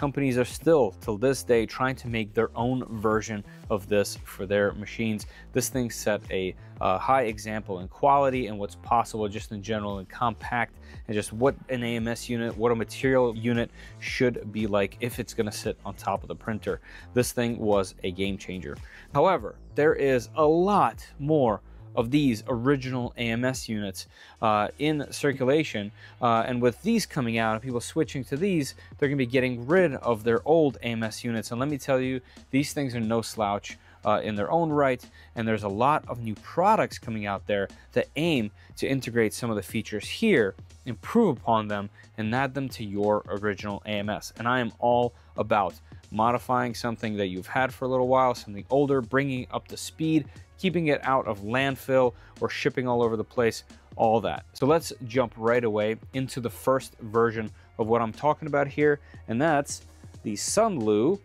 companies are still, till this day, trying to make their own version of this for their machines. This thing set a uh, high example in quality and what's possible just in general and compact and just what an AMS unit, what a material unit should be like if it's gonna sit on top of the printer. This thing was a game changer. However, there is a lot more of these original AMS units uh, in circulation. Uh, and with these coming out and people switching to these, they're going to be getting rid of their old AMS units. And let me tell you, these things are no slouch. Uh, in their own right, and there's a lot of new products coming out there that aim to integrate some of the features here, improve upon them, and add them to your original AMS. And I am all about modifying something that you've had for a little while, something older, bringing up the speed, keeping it out of landfill or shipping all over the place, all that. So let's jump right away into the first version of what I'm talking about here, and that's the Sunlu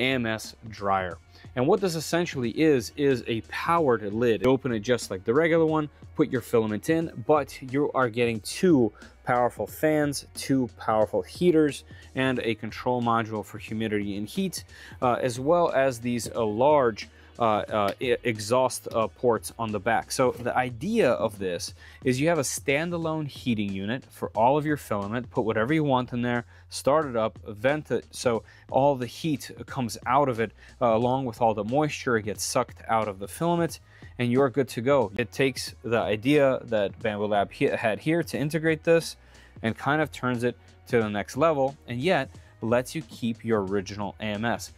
AMS dryer. And what this essentially is, is a powered lid. You open it just like the regular one, put your filament in, but you are getting two powerful fans, two powerful heaters, and a control module for humidity and heat, uh, as well as these uh, large exhaust uh, ports on the back. So the idea of this is you have a standalone heating unit for all of your filament, put whatever you want in there, start it up, vent it so all the heat comes out of it uh, along with all the moisture, gets sucked out of the filament and you're good to go. It takes the idea that Bambu Lab had here to integrate this and kind of turns it to the next level and yet lets you keep your original AMS.